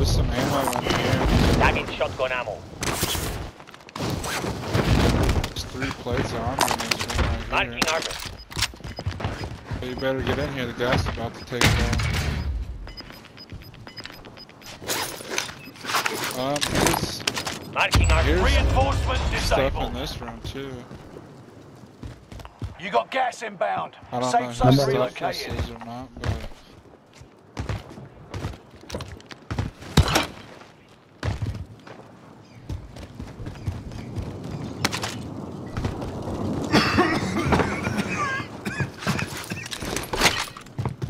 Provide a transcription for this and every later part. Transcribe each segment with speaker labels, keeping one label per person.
Speaker 1: There's some ammo in here.
Speaker 2: Tagging shotgun ammo.
Speaker 1: There's three plates of armor in this room right
Speaker 2: Marking
Speaker 1: here.
Speaker 2: armor.
Speaker 1: You better get in here, the gas is about to take off. Um, there's
Speaker 2: Marking armor.
Speaker 1: Here's
Speaker 3: Reinforcements
Speaker 1: stuff in this room too.
Speaker 3: You got gas inbound.
Speaker 1: I don't
Speaker 3: Safe
Speaker 1: know
Speaker 3: zone
Speaker 1: whose stuff this
Speaker 3: relocated.
Speaker 1: is or not, but...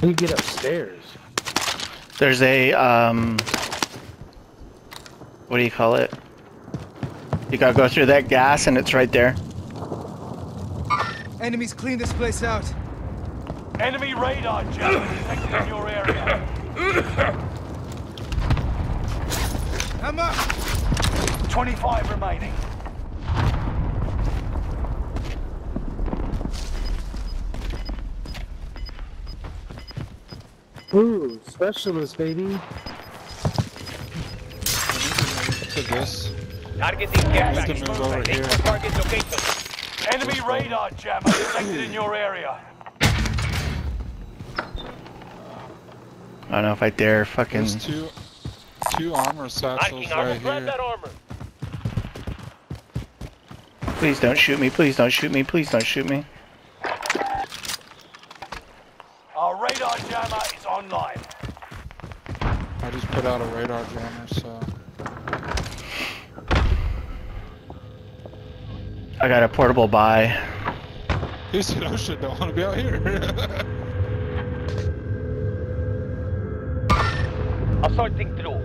Speaker 4: How do you get upstairs?
Speaker 5: There's a um what do you call it? You gotta go through that gas and it's right there.
Speaker 6: Enemies clean this place out.
Speaker 3: Enemy radar jammer detected in your area.
Speaker 6: I'm up.
Speaker 3: 25 remaining.
Speaker 4: Ooh, specialist, baby.
Speaker 1: We need to move to this.
Speaker 2: Targeting
Speaker 1: We
Speaker 2: gas
Speaker 1: need to move over here.
Speaker 2: target location.
Speaker 3: Enemy radar jammer detected in your area.
Speaker 5: I don't know if I dare fucking
Speaker 1: There's two, two armor satchels
Speaker 2: Marking armor.
Speaker 1: right here.
Speaker 2: that armor.
Speaker 5: Please don't shoot me, please don't shoot me, please don't shoot me.
Speaker 3: Our radar jammer is online.
Speaker 1: I just put out a radar jammer, so...
Speaker 5: I got a portable buy.
Speaker 1: He said, oh shit, don't want to be out here.
Speaker 2: I Assaulting through.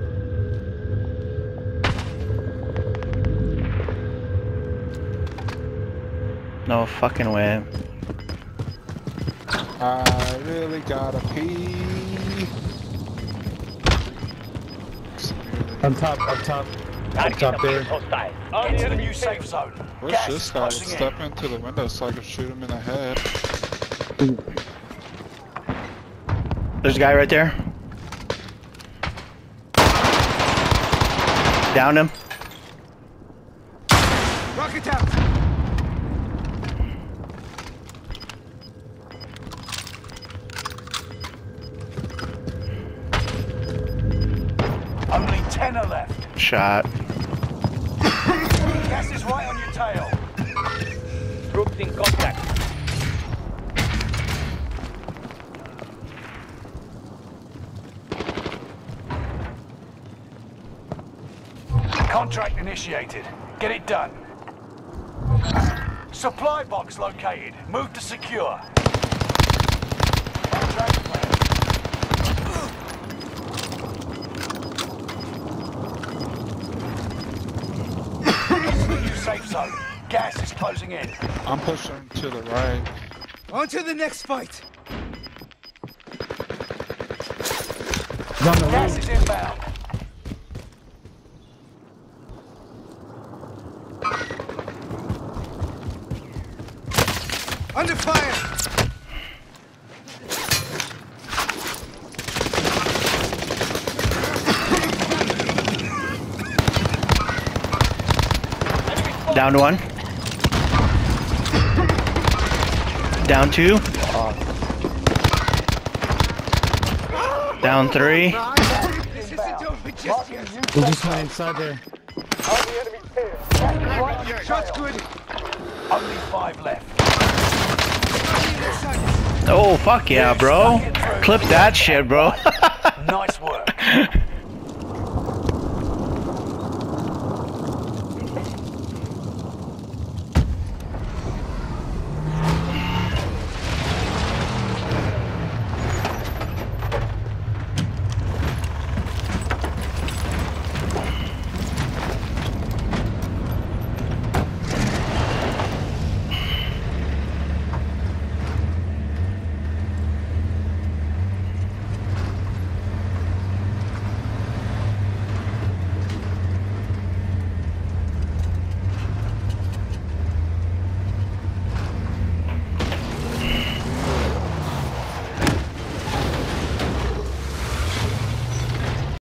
Speaker 5: No fucking way.
Speaker 1: I really gotta pee.
Speaker 4: On top, up top.
Speaker 2: Target
Speaker 4: top there.
Speaker 2: appears hostile. On
Speaker 3: Get
Speaker 2: the enemy
Speaker 3: new safe zone.
Speaker 1: Where's
Speaker 3: Gas
Speaker 1: this guy?
Speaker 3: closing in.
Speaker 1: Step into the window so I can shoot him in the head.
Speaker 5: There's a guy right there. Down him.
Speaker 6: Rocket out.
Speaker 3: Only 10 are left.
Speaker 5: Shot.
Speaker 3: Gas is right on your tail.
Speaker 2: Troops in contact.
Speaker 3: Contract initiated. Get it done. Supply box located. Move to secure. Contract safe zone. Gas is closing in.
Speaker 1: I'm pushing to the right.
Speaker 6: On to the next fight.
Speaker 4: He's on the
Speaker 3: Gas
Speaker 4: roof.
Speaker 3: is inbound.
Speaker 6: Under fire.
Speaker 5: Down to one. Down two. Down three.
Speaker 6: Isn't just yet.
Speaker 4: He just went inside there.
Speaker 6: Shot's good.
Speaker 3: Only five left.
Speaker 5: Oh fuck yeah, bro. Clip that shit, bro.